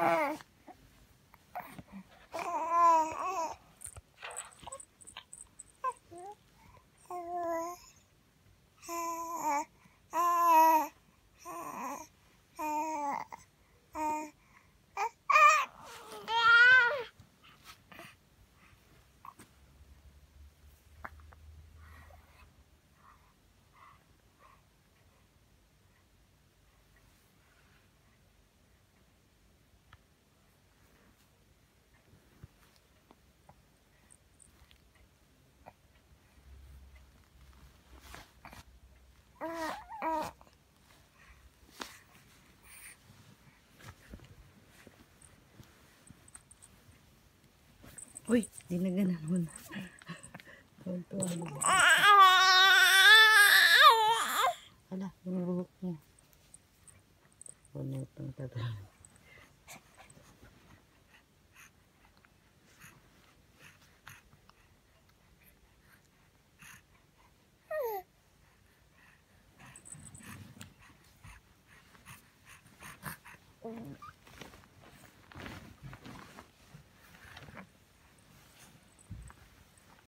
嗯。Ginaganan mo na. Tuwan-tuwa na. Ala, yung buhok niya. Ano itong tagal.